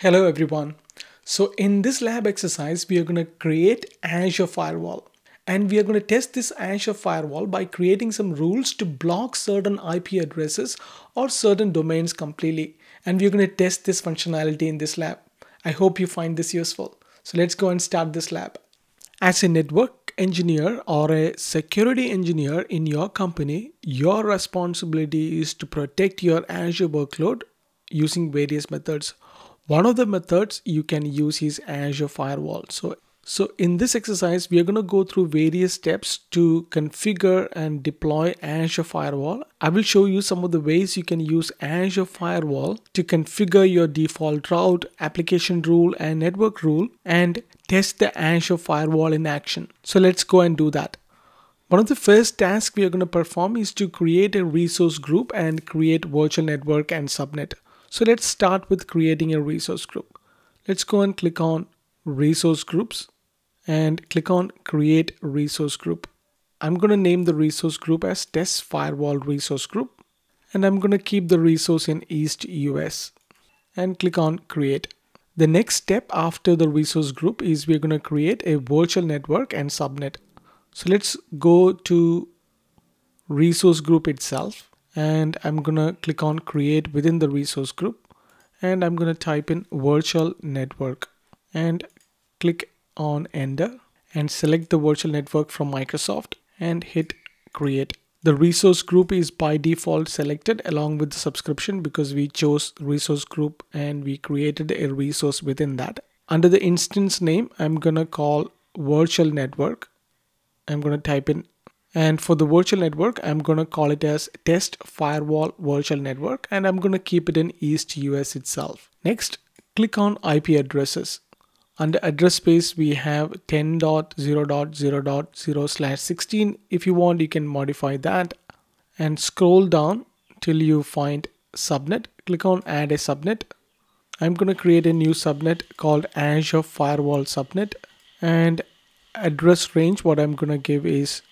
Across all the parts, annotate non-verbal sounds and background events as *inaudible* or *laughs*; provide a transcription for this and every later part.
Hello everyone. So in this lab exercise, we are going to create Azure Firewall. And we are going to test this Azure Firewall by creating some rules to block certain IP addresses or certain domains completely. And we're going to test this functionality in this lab. I hope you find this useful. So let's go and start this lab. As a network engineer or a security engineer in your company, your responsibility is to protect your Azure workload using various methods. One of the methods you can use is Azure Firewall. So, so in this exercise, we are going to go through various steps to configure and deploy Azure Firewall. I will show you some of the ways you can use Azure Firewall to configure your default route, application rule, and network rule and test the Azure Firewall in action. So let's go and do that. One of the first tasks we are going to perform is to create a resource group and create virtual network and subnet. So let's start with creating a resource group. Let's go and click on resource groups and click on create resource group. I'm going to name the resource group as test firewall resource group and I'm going to keep the resource in East US and click on create. The next step after the resource group is we're going to create a virtual network and subnet. So let's go to resource group itself and I'm to click on create within the resource group and I'm to type in virtual network and click on enter and select the virtual network from Microsoft and hit create. The resource group is by default selected along with the subscription because we chose resource group and we created a resource within that. Under the instance name, I'm to call virtual network. I'm to type in and for the virtual network, I'm going to call it as test firewall virtual network and I'm going to keep it in East US itself. Next, click on IP addresses. Under address space, we have 10.0.0.0 slash 16. If you want, you can modify that and scroll down till you find subnet. Click on add a subnet. I'm going to create a new subnet called Azure Firewall Subnet and address range. What I'm going to give is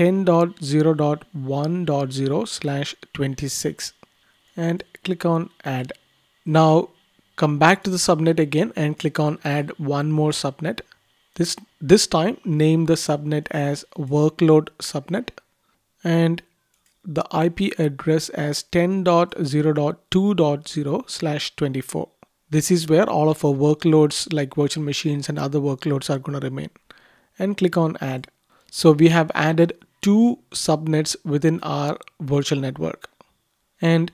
10.0.1.0 slash 26 and click on add. Now come back to the subnet again and click on add one more subnet. This, this time name the subnet as workload subnet and the IP address as 10.0.2.0 slash 24. This is where all of our workloads like virtual machines and other workloads are going to remain and click on add. So we have added two subnets within our virtual network and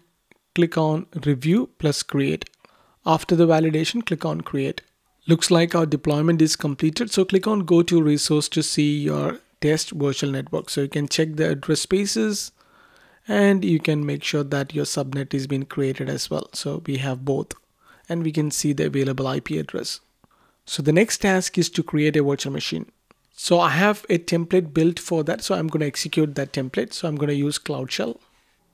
click on review plus create. After the validation, click on create. Looks like our deployment is completed. So click on go to resource to see your test virtual network. So you can check the address spaces and you can make sure that your subnet is being created as well. So we have both and we can see the available IP address. So the next task is to create a virtual machine. So I have a template built for that. So I'm going to execute that template. So I'm going to use Cloud Shell.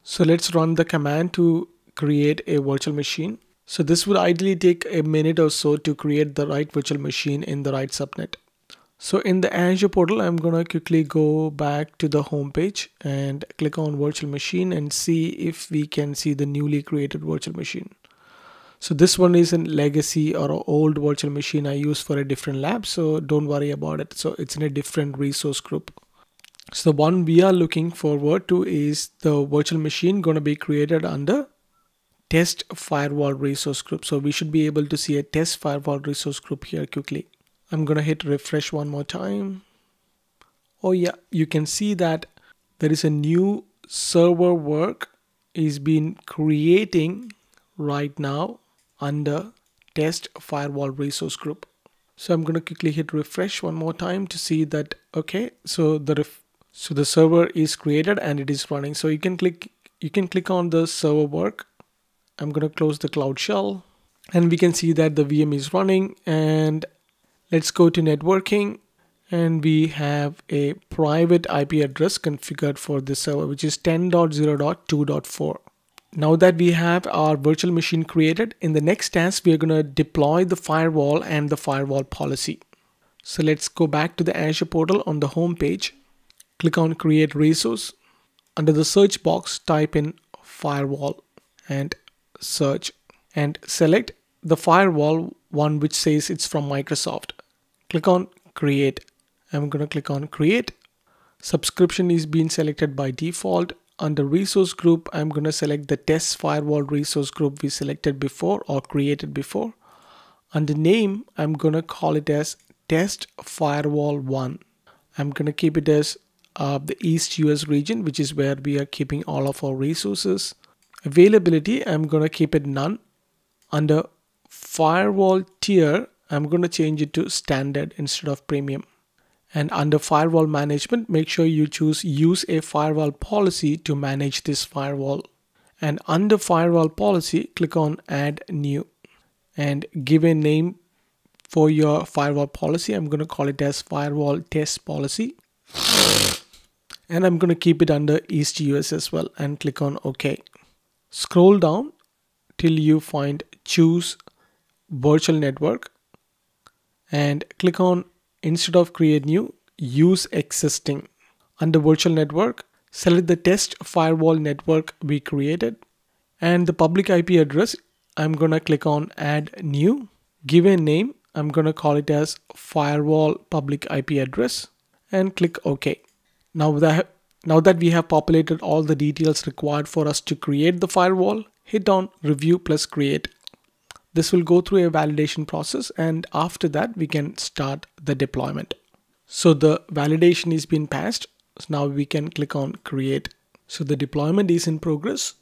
So let's run the command to create a virtual machine. So this would ideally take a minute or so to create the right virtual machine in the right subnet. So in the Azure portal, I'm going to quickly go back to the home page and click on virtual machine and see if we can see the newly created virtual machine. So this one is a legacy or old virtual machine I use for a different lab. So don't worry about it. So it's in a different resource group. So the one we are looking forward to is the virtual machine going to be created under test firewall resource group. So we should be able to see a test firewall resource group here quickly. I'm going to hit refresh one more time. Oh yeah, you can see that there is a new server work is being creating right now under test firewall resource group. So I'm going to quickly hit refresh one more time to see that, okay, so the so the server is created and it is running. So you can click you can click on the server work I'm going to close the Cloud Shell and we can see that the VM is running and let's go to networking and we have a private IP address configured for this server which is 10.0.2.4. Now that we have our virtual machine created, in the next task we are going to deploy the firewall and the firewall policy. So let's go back to the Azure portal on the home page. Click on create resource. Under the search box type in firewall and search and select the firewall one which says it's from Microsoft. Click on create. I'm going to click on create. Subscription is being selected by default. Under resource group, I'm going to select the test firewall resource group we selected before or created before. Under name, I'm going to call it as test firewall one. I'm going to keep it as uh, the East US region, which is where we are keeping all of our resources. Availability, I'm going to keep it none. Under firewall tier, I'm going to change it to standard instead of premium. And under firewall management, make sure you choose use a firewall policy to manage this firewall. And under firewall policy, click on add new and give a name for your firewall policy. I'm going to call it as firewall test policy. And I'm going to keep it under East US as well and click on OK. Scroll down till you find choose virtual network and click on instead of create new use existing. Under virtual network select the test firewall network we created and the public IP address I'm gonna click on add new. Give a name I'm gonna call it as firewall public IP address and click OK. Now that now that we have populated all the details required for us to create the firewall hit on review plus create this will go through a validation process and after that we can start the deployment. So the validation is being passed. So now we can click on create. So the deployment is in progress.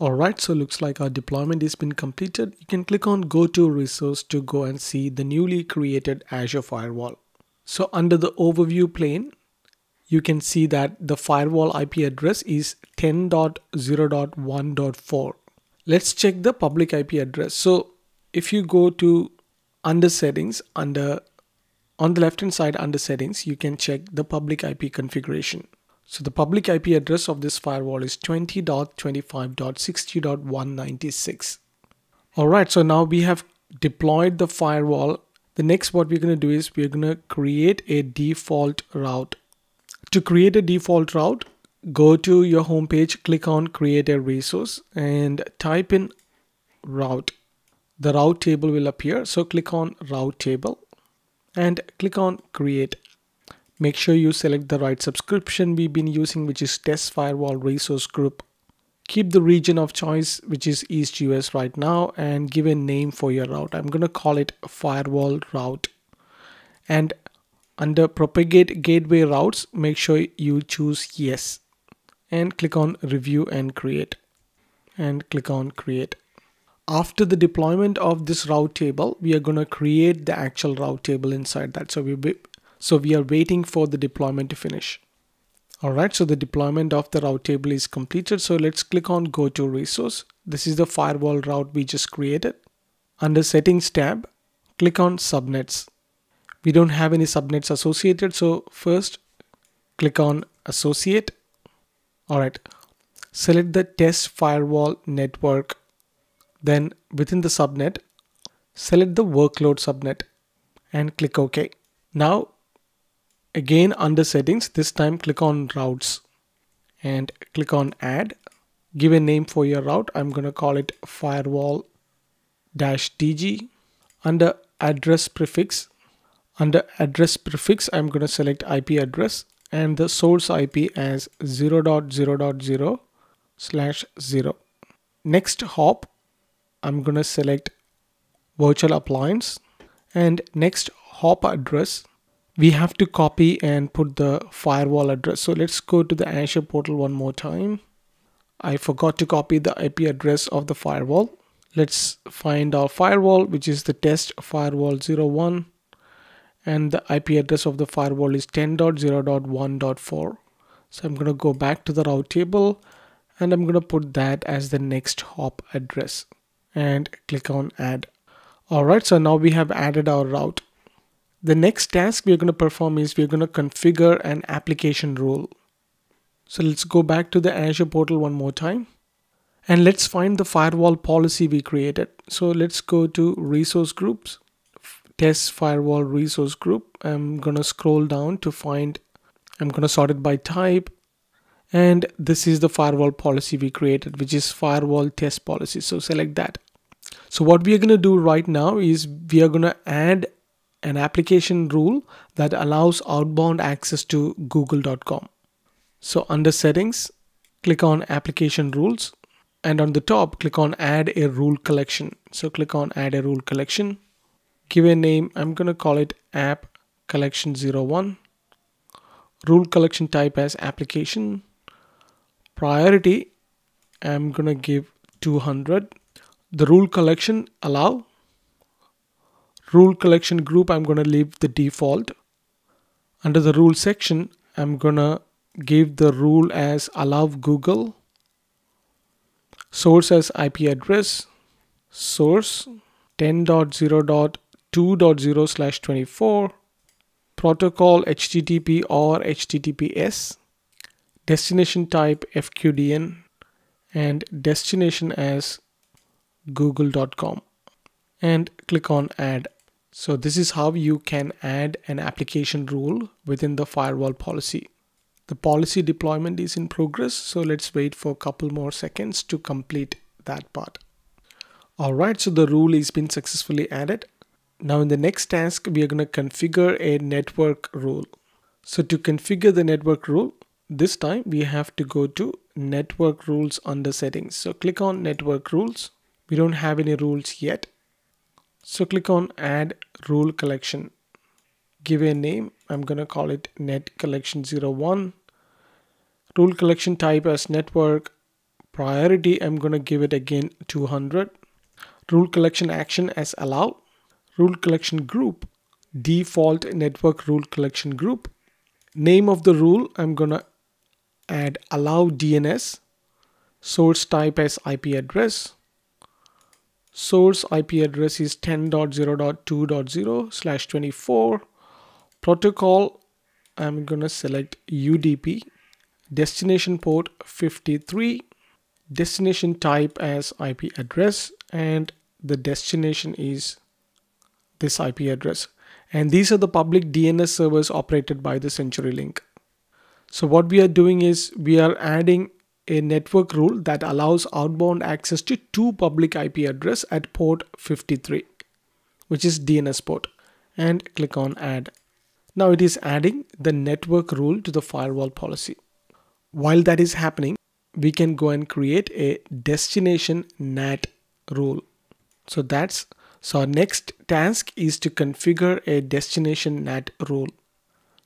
Alright, so looks like our deployment has been completed. You can click on go to resource to go and see the newly created Azure firewall. So under the overview plane, you can see that the firewall IP address is 10.0.1.4. Let's check the public IP address. So if you go to under settings under on the left hand side under settings you can check the public IP configuration. So the public IP address of this firewall is 20.25.60.196 alright so now we have deployed the firewall. The next what we're going to do is we're going to create a default route. To create a default route go to your home page click on create a resource and type in route the route table will appear. So click on route table and click on create. Make sure you select the right subscription we've been using, which is test firewall resource group. Keep the region of choice, which is East US right now, and give a name for your route. I'm going to call it firewall route. And under propagate gateway routes, make sure you choose yes and click on review and create and click on create after the deployment of this route table, we are going to create the actual route table inside that. So we so we are waiting for the deployment to finish. All right, so the deployment of the route table is completed. So let's click on go to resource. This is the firewall route we just created. Under settings tab, click on subnets. We don't have any subnets associated. So first click on associate. All right, select the test firewall network then within the subnet, select the workload subnet and click OK. Now, again under settings, this time click on routes and click on add. Give a name for your route. I'm going to call it firewall dash DG. Under address prefix, under address prefix, I'm going to select IP address and the source IP as 0.0.0 slash 0. Next hop, I'm going to select virtual appliance. And next hop address. We have to copy and put the firewall address. So let's go to the Azure portal one more time. I forgot to copy the IP address of the firewall. Let's find our firewall which is the test firewall 01 and the IP address of the firewall is 10.0.1.4 so I'm going to go back to the route table and I'm going to put that as the next hop address and click on add. Alright, so now we have added our route. The next task we're going to perform is we're going to configure an application rule. So let's go back to the Azure portal one more time. And let's find the firewall policy we created. So let's go to resource groups, test firewall resource group. I'm going to scroll down to find, I'm going to sort it by type. And this is the firewall policy we created, which is firewall test policy. So select that. So what we are going to do right now is we are going to add an application rule that allows outbound access to google.com. So under settings, click on application rules and on the top click on add a rule collection. So click on add a rule collection, give a name. I'm going to call it app collection 01 rule collection type as application priority I'm gonna give 200 the rule collection allow? Rule collection group I'm gonna leave the default. Under the rule section I'm gonna give the rule as allow Google. Source as IP address. Source 10.0.2.0 slash 24 protocol HTTP or HTTPS, destination type FQDN, and destination as google.com and click on add. So this is how you can add an application rule within the firewall policy. The policy deployment is in progress, so let's wait for a couple more seconds to complete that part. Alright, so the rule is been successfully added. Now in the next task, we are going to configure a network rule. So to configure the network rule, this time we have to go to network rules under settings. So click on network rules. We don't have any rules yet. So click on add rule collection. Give a name. I'm going to call it net collection 01. Rule collection type as network. Priority, I'm going to give it again 200. Rule collection action as allow rule collection group, default network rule collection group. Name of the rule, I'm gonna add allow DNS, source type as IP address. Source IP address is 10.0.2.0 slash 24. Protocol, I'm gonna select UDP. Destination port 53. Destination type as IP address and the destination is this IP address. And these are the public DNS servers operated by the CenturyLink. So what we are doing is we are adding a network rule that allows outbound access to two public IP address at port 53, which is DNS port and click on add. Now it is adding the network rule to the firewall policy. While that is happening, we can go and create a destination NAT rule. So that's so our next task is to configure a destination NAT rule.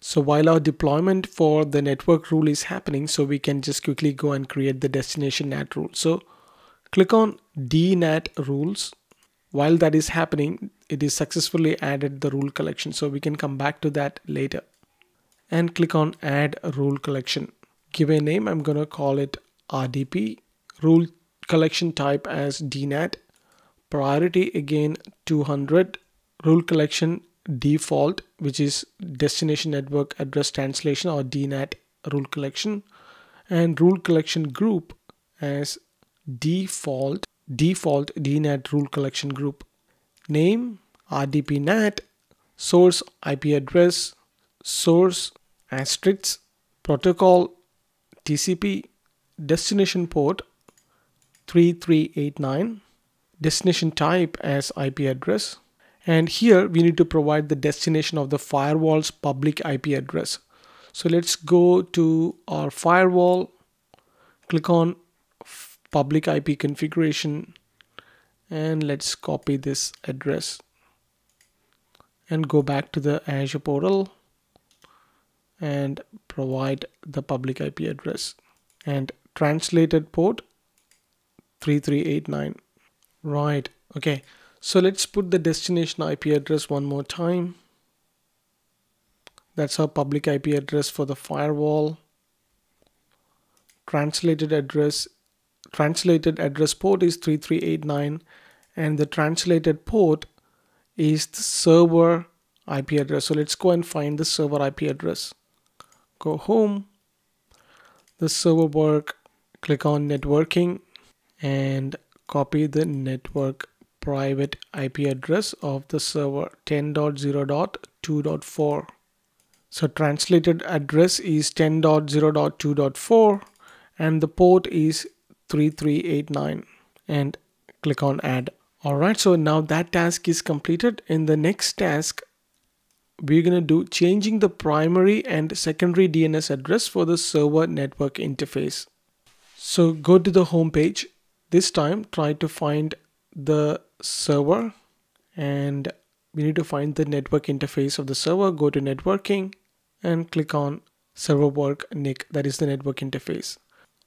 So while our deployment for the network rule is happening, so we can just quickly go and create the destination NAT rule. So click on DNAT rules. While that is happening, it is successfully added the rule collection. So we can come back to that later and click on add rule collection. Give a name. I'm going to call it RDP rule collection type as DNAT priority again 200 rule collection default which is destination network address translation or DNAT rule collection and rule collection group as default default DNAT rule collection group name RDP NAT source IP address source asterisks protocol TCP destination port 3389 destination type as IP address. And here we need to provide the destination of the firewall's public IP address. So let's go to our firewall, click on public IP configuration, and let's copy this address and go back to the Azure portal and provide the public IP address and translated port 3389. Right. Okay. So let's put the destination IP address one more time. That's our public IP address for the firewall. Translated address translated address port is 3389 and the translated port is the server IP address. So let's go and find the server IP address. Go home, the server work, click on networking and copy the network private IP address of the server 10.0.2.4. So translated address is 10.0.2.4 and the port is 3389 and click on add. All right, so now that task is completed. In the next task, we're going to do changing the primary and secondary DNS address for the server network interface. So go to the home page. This time try to find the server and we need to find the network interface of the server. Go to networking and click on server work NIC that is the network interface.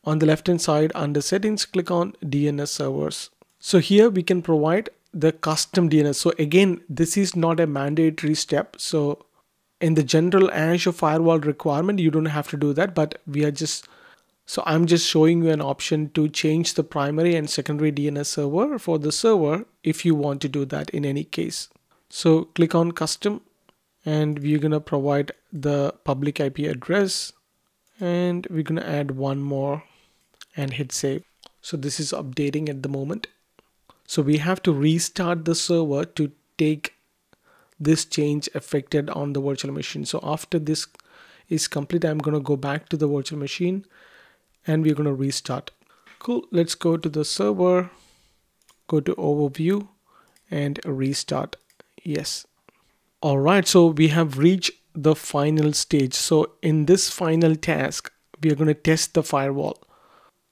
On the left hand side under settings click on DNS servers. So here we can provide the custom DNS. So again, this is not a mandatory step. So in the general Azure firewall requirement, you don't have to do that, but we are just, so I'm just showing you an option to change the primary and secondary DNS server for the server if you want to do that in any case. So click on custom and we're going to provide the public IP address and we're going to add one more and hit save. So this is updating at the moment. So we have to restart the server to take this change affected on the virtual machine. So after this is complete, I'm going to go back to the virtual machine and we're going to restart. Cool. Let's go to the server, go to overview and restart. Yes. All right. So we have reached the final stage. So in this final task, we are going to test the firewall.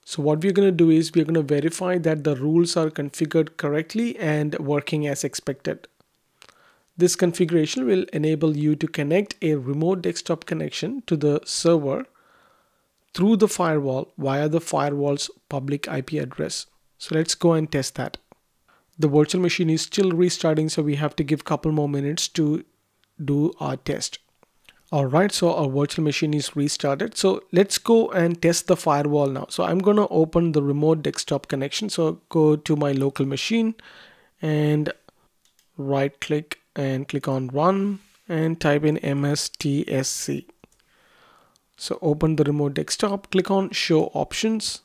So what we're going to do is we're going to verify that the rules are configured correctly and working as expected. This configuration will enable you to connect a remote desktop connection to the server through the firewall via the firewall's public IP address. So let's go and test that. The virtual machine is still restarting, so we have to give a couple more minutes to do our test. All right, so our virtual machine is restarted. So let's go and test the firewall now. So I'm going to open the remote desktop connection. So go to my local machine and right click and click on run and type in mstsc. So open the remote desktop, click on show options.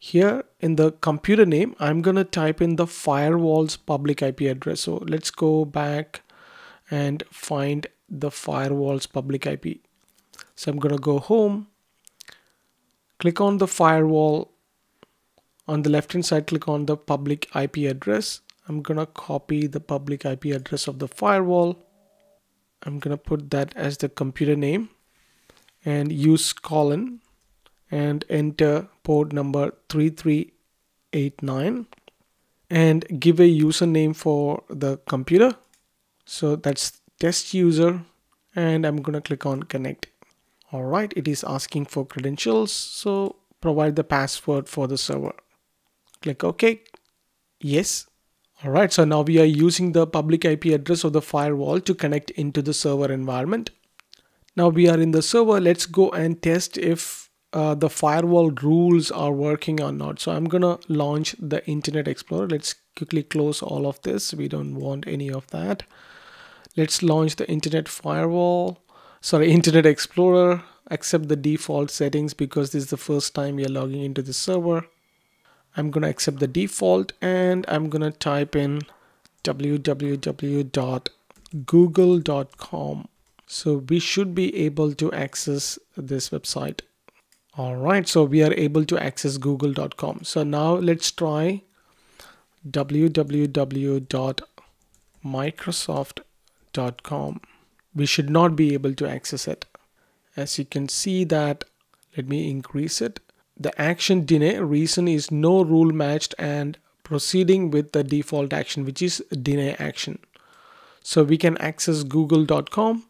Here in the computer name, I'm going to type in the firewall's public IP address. So let's go back and find the firewall's public IP. So I'm going to go home, click on the firewall. On the left hand side, click on the public IP address. I'm going to copy the public IP address of the firewall. I'm going to put that as the computer name and use colon and enter port number 3389 and give a username for the computer. So that's test user and I'm going to click on connect. All right, it is asking for credentials. So provide the password for the server. Click OK. Yes. All right, so now we are using the public IP address of the firewall to connect into the server environment. Now we are in the server. Let's go and test if uh, the firewall rules are working or not. So I'm going to launch the Internet Explorer. Let's quickly close all of this. We don't want any of that. Let's launch the Internet Firewall, sorry, *laughs* Internet Explorer, accept the default settings because this is the first time you're logging into the server. I'm going to accept the default and I'm going to type in www.google.com. So we should be able to access this website. All right, so we are able to access google.com. So now let's try www.microsoft.com we should not be able to access it. As you can see that let me increase it. The action deny reason is no rule matched and proceeding with the default action which is deny action. So we can access google.com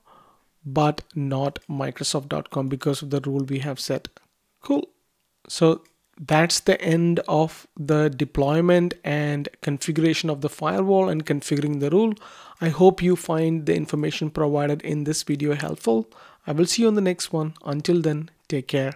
but not microsoft.com because of the rule we have set cool so that's the end of the deployment and configuration of the firewall and configuring the rule. I hope you find the information provided in this video helpful. I will see you on the next one. Until then, take care.